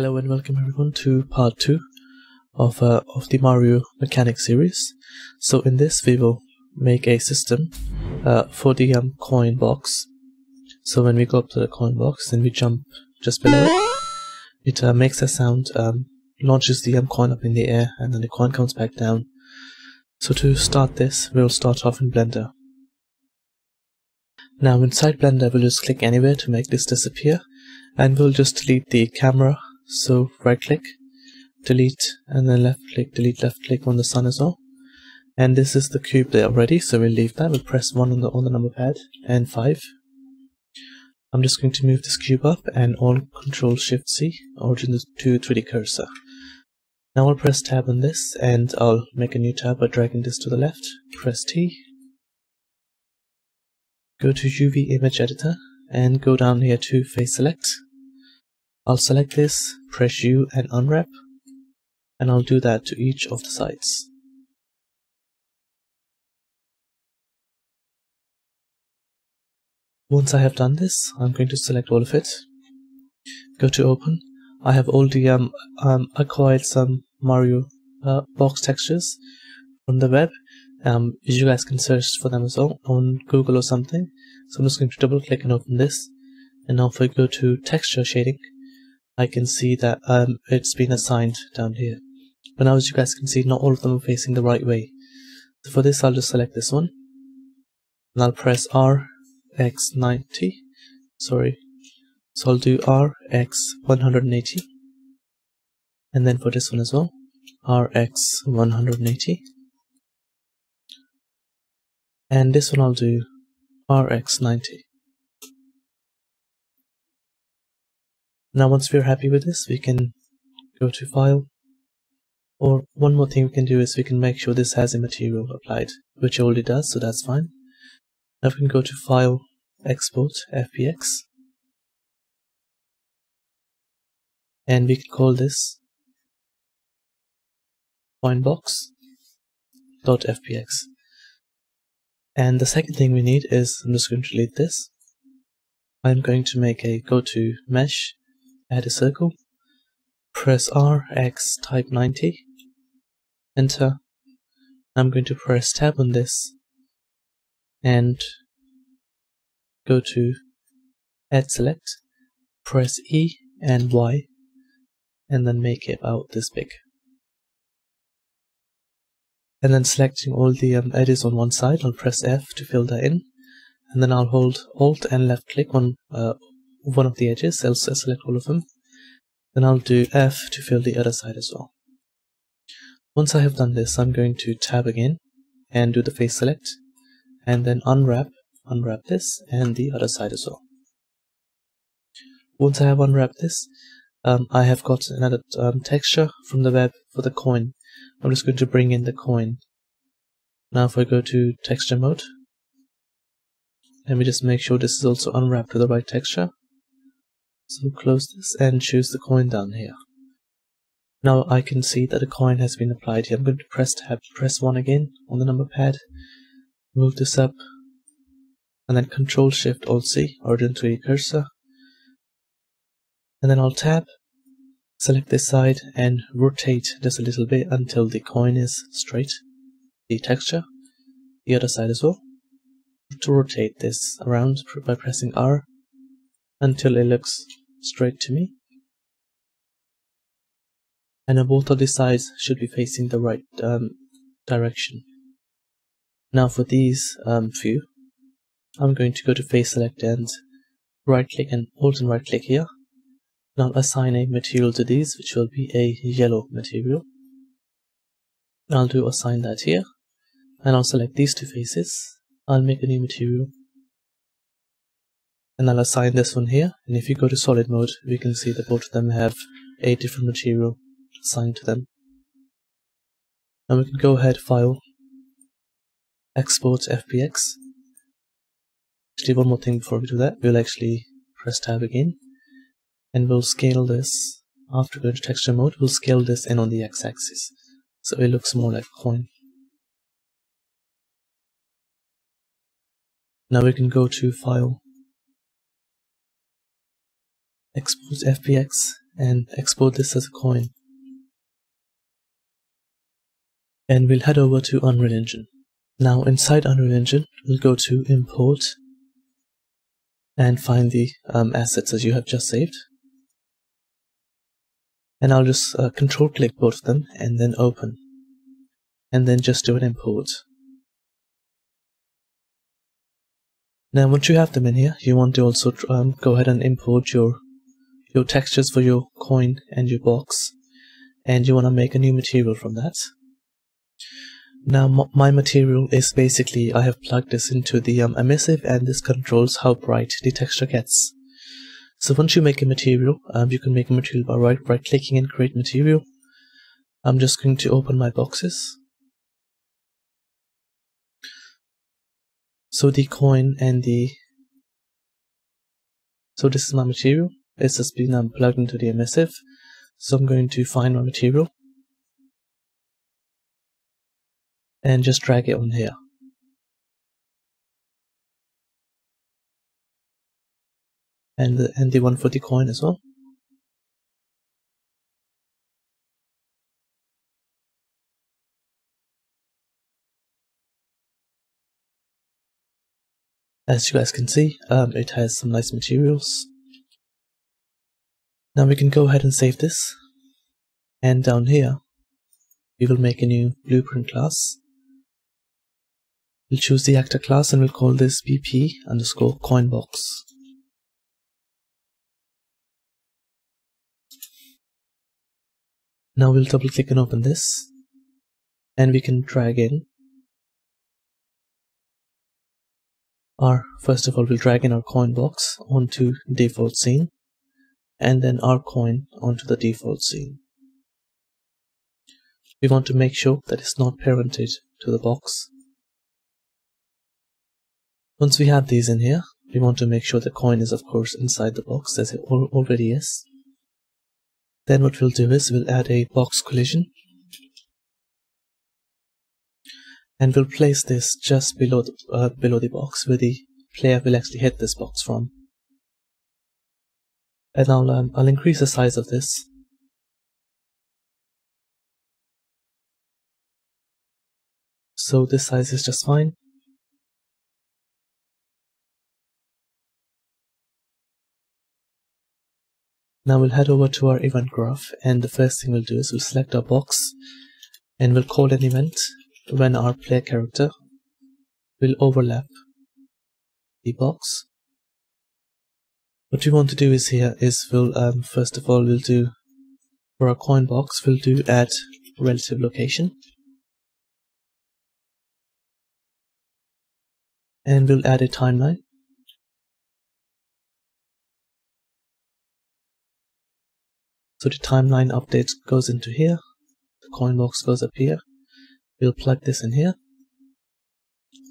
Hello and welcome everyone to part 2 of, uh, of the Mario Mechanics series. So in this we will make a system uh, for the um, coin box. So when we go up to the coin box and we jump just below it, it uh, makes a sound, um, launches the um, coin up in the air and then the coin comes back down. So to start this, we'll start off in Blender. Now inside Blender we'll just click anywhere to make this disappear and we'll just delete the camera so right click delete and then left click delete left click on the sun as well. And this is the cube there already so we'll leave that. We'll press 1 on the on the number pad and 5 I'm just going to move this cube up and all control shift C origin to 3D cursor. Now I'll press tab on this and I'll make a new tab by dragging this to the left. Press T. Go to UV image editor and go down here to face select I'll select this, press U and unwrap, and I'll do that to each of the sides. Once I have done this, I'm going to select all of it, go to open. I have already um, um, acquired some Mario uh, box textures from the web. Um, you guys can search for them as well on Google or something. So I'm just going to double click and open this. And now if I go to texture shading, I can see that um, it's been assigned down here. But now as you guys can see, not all of them are facing the right way. So for this, I'll just select this one. And I'll press RX90. Sorry. So I'll do RX180. And then for this one as well, RX180. And this one I'll do RX90. Now once we're happy with this, we can go to file. Or one more thing we can do is we can make sure this has a material applied, which it already does, so that's fine. Now we can go to file, export, FBX. And we can call this coinbox.fbx. And the second thing we need is, I'm just going to delete this. I'm going to make a go to mesh add a circle, press R, X, type 90, enter. I'm going to press tab on this. And go to add select, press E and Y. And then make it about this big. And then selecting all the um, edges on one side, I'll press F to fill that in. And then I'll hold Alt and left click on uh, one of the edges, I'll select all of them. Then I'll do F to fill the other side as well. Once I have done this, I'm going to tab again and do the face select and then unwrap, unwrap this and the other side as well. Once I have unwrapped this, um, I have got another um, texture from the web for the coin. I'm just going to bring in the coin. Now if I go to texture mode, let me just make sure this is also unwrapped to the right texture. So close this and choose the coin down here. Now I can see that a coin has been applied here. I'm going to press tab, press 1 again on the number pad, move this up, and then Control Shift Alt C, origin 3D cursor. And then I'll tab, select this side, and rotate just a little bit until the coin is straight. The texture, the other side as well. To rotate this around by pressing R until it looks straight to me. And both of the sides should be facing the right um, direction. Now for these um, few, I'm going to go to face select and right click and alt and right click here. Now assign a material to these, which will be a yellow material. I'll do assign that here, and I'll select these two faces. I'll make a new material and I'll assign this one here. And if you go to solid mode we can see that both of them have a different material assigned to them. And we can go ahead file export FBX actually one more thing before we do that. We'll actually press tab again. And we'll scale this. After going to texture mode we'll scale this in on the x-axis. So it looks more like a coin. Now we can go to file export FBX and export this as a coin. And we'll head over to Unreal Engine. Now inside Unreal Engine, we'll go to Import and find the um, assets as you have just saved. And I'll just uh, control click both of them and then open. And then just do an import. Now once you have them in here, you want to also um, go ahead and import your your textures for your coin and your box and you want to make a new material from that. Now my material is basically I have plugged this into the um, emissive and this controls how bright the texture gets. So once you make a material, um, you can make a material by right, right clicking and create material. I'm just going to open my boxes so the coin and the so this is my material it's just been unplugged into the emissive so I'm going to find my material. And just drag it on here. And the, and the one for the coin as well. As you guys can see, um, it has some nice materials. Now we can go ahead and save this. And down here, we will make a new blueprint class. We'll choose the actor class and we'll call this BP underscore coinbox. Now we'll double click and open this and we can drag in our first of all we'll drag in our coin box onto default scene and then our coin onto the default scene. We want to make sure that it's not parented to the box. Once we have these in here we want to make sure the coin is of course inside the box as it already is. Then what we'll do is we'll add a box collision. And we'll place this just below the, uh, below the box where the player will actually hit this box from. And I'll, um, I'll increase the size of this. So this size is just fine. Now we'll head over to our event graph and the first thing we'll do is we'll select our box and we'll call an event when our player character will overlap the box. What we want to do is here is we'll um, first of all we'll do for our coin box we'll do add relative location. And we'll add a timeline. So the timeline update goes into here. The coin box goes up here. We'll plug this in here.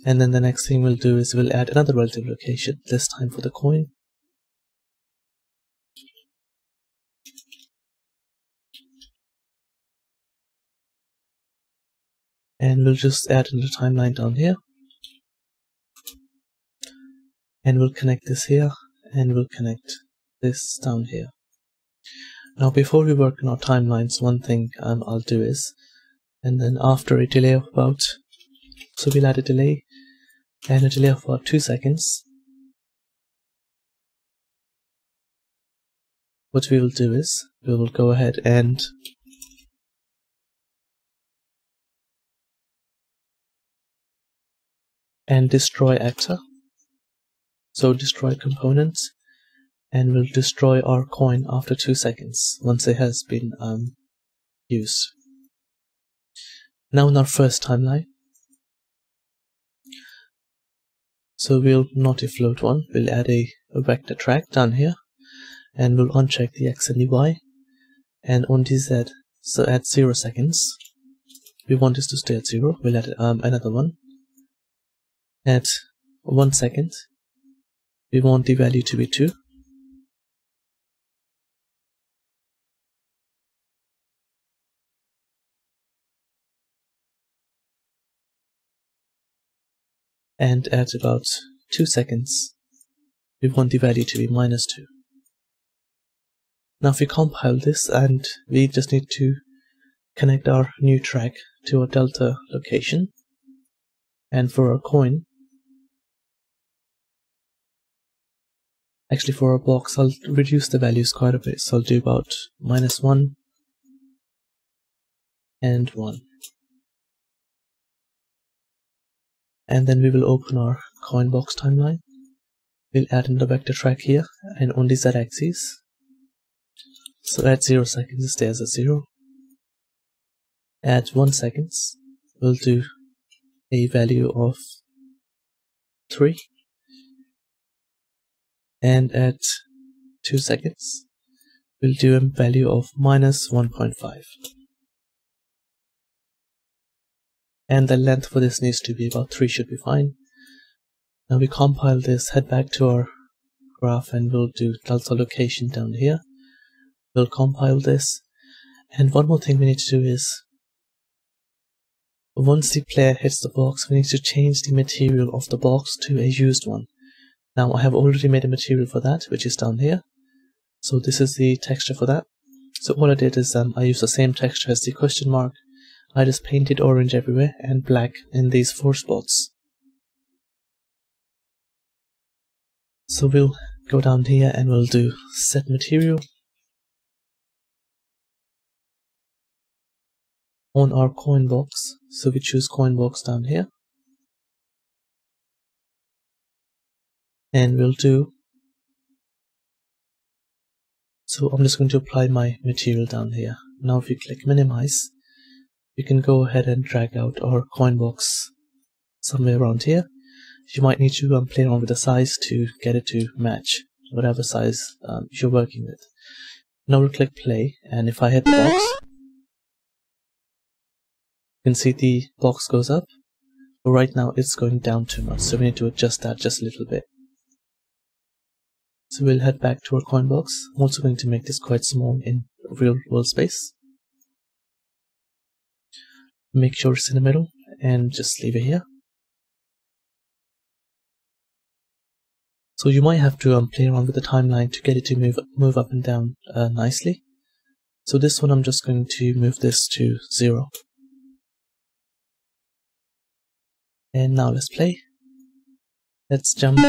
And then the next thing we'll do is we'll add another relative location this time for the coin and we'll just add in the timeline down here. And we'll connect this here and we'll connect this down here. Now before we work on our timelines one thing um, I'll do is and then after a delay of about so we'll add a delay and a delay of about two seconds what we will do is we will go ahead and and destroy actor so destroy component and we'll destroy our coin after two seconds once it has been um, used. Now in our first timeline, so we'll not a float one, we'll add a, a vector track down here, and we'll uncheck the x and the y, and on the z, so at 0 seconds, we want this to stay at 0, we'll add um, another one, at 1 second, we want the value to be 2, and at about 2 seconds we want the value to be minus 2. Now if we compile this and we just need to connect our new track to our delta location and for our coin actually for our box I'll reduce the values quite a bit. So I'll do about minus 1 and 1 and then we will open our coin box timeline. We'll add in the vector track here and on the z-axis so at 0 seconds it stays at 0 at 1 seconds we'll do a value of 3 and at 2 seconds we'll do a value of minus 1.5 and the length for this needs to be about 3 should be fine. Now we compile this head back to our graph and we'll do delta location down here. We'll compile this. And one more thing we need to do is once the player hits the box we need to change the material of the box to a used one now I have already made a material for that, which is down here. So this is the texture for that. So all I did is um, I used the same texture as the question mark. I just painted orange everywhere and black in these four spots. So we'll go down here and we'll do set material. On our coin box, so we choose coin box down here. And we'll do. So I'm just going to apply my material down here. Now if you click minimize you can go ahead and drag out our coin box somewhere around here. You might need to um, play around with the size to get it to match whatever size um, you're working with. Now we'll click play and if I hit box you can see the box goes up. But right now it's going down too much so we need to adjust that just a little bit so we'll head back to our coin box. I'm also going to make this quite small in real world space. Make sure it's in the middle and just leave it here. So you might have to um, play around with the timeline to get it to move move up and down uh, nicely. So this one I'm just going to move this to zero. And now let's play. Let's jump.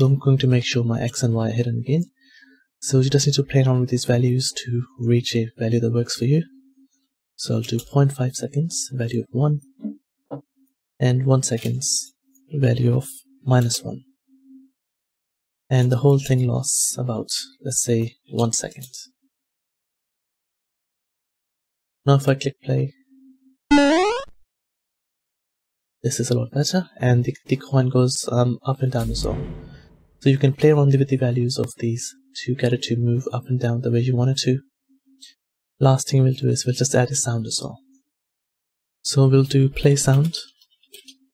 So I'm going to make sure my x and y are hidden again. So you just need to play around with these values to reach a value that works for you. So I'll do 0.5 seconds, value of 1, and 1 seconds, value of minus 1. And the whole thing lasts about, let's say, 1 second. Now if I click play, this is a lot better, and the, the coin goes um, up and down as well. So you can play around with the values of these to get it to move up and down the way you want it to. Last thing we'll do is we'll just add a sound as well. So we'll do play sound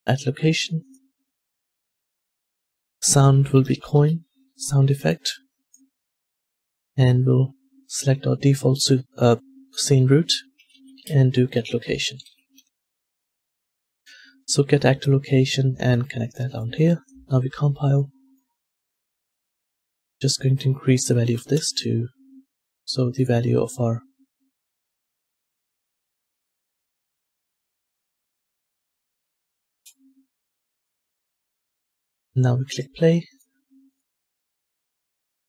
at location. Sound will be coin, sound effect. And we'll select our default uh, scene root and do get location. So get actor location and connect that down here. Now we compile just going to increase the value of this to so the value of our now we click play.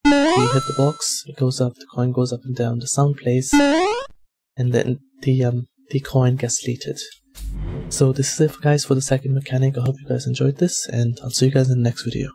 We hit the box it goes up the coin goes up and down the sound plays and then the um the coin gets deleted. So this is it guys for the second mechanic. I hope you guys enjoyed this and i'll see you guys in the next video